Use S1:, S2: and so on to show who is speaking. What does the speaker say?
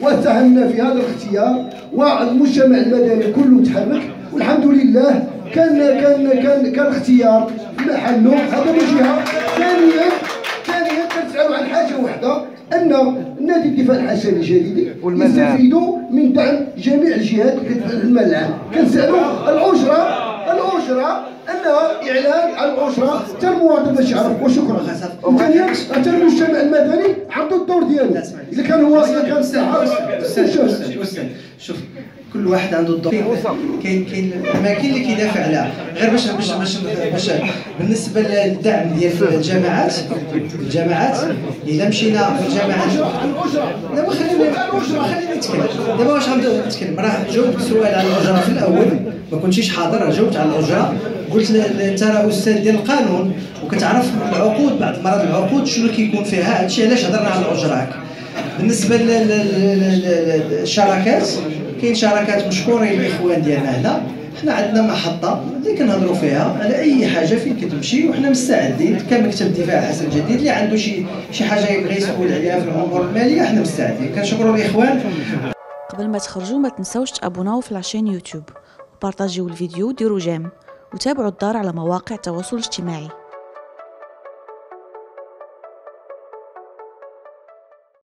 S1: وساهمنا في هذا الاختيار والمجتمع المدني كله تحرك. والحمد لله كان كان كان كان اختيار محله. هذا من جهة ثانيا ثانيا كنسالوا عن حاجة واحدة أن نادي الدفاع الحسني الجديد يستفيدوا من دعم جميع الجهات اللي كتدعم المال العام كنسألوا الاجره إعلان عن الاجره حتى المواطن باش يعرف. وشكرا. ثانيا حتى المجتمع المدني عنده الدور ديالو. إذا كان هو إذا كان استحق
S2: شوف كل واحد عنده الدور. كاين كاين الاماكن اللي كيدافع عليها غير باش باش باش باش بالنسبة للدعم ديال الجامعات الجامعات الا مشينا الجامعات دابا خليني خليني نتكلم. دابا واش غنتكلم راه جاوبت سؤال على الأجرة في الأول ما كنتيش حاضر جاوبت على الأجرة. قلت أنت راه أستاذ ديال القانون وكتعرف العقود بعض المرات العقود شنو كيكون فيها؟ هادشي علاش هضرنا على الأجرة بالنسبة للشراكات كاين شراكات مشكورين الإخوان ديالنا هنا. حنا عندنا محطة اللي كنهضروا فيها على أي حاجة فين كتمشي وحنا مستعدين. كمكتب الدفاع الحسن الجديد اللي عنده شي شي حاجة يبغي يسول عليها في الأمور المالية حنا مستعدين. كنشكروا الإخوان.
S3: قبل ما تخرجوا ما تنسوش تابوناو في لاشين يوتيوب. وبارطاجيو الفيديو وديروا جيم. وتابعوا الدار على مواقع التواصل الاجتماعي.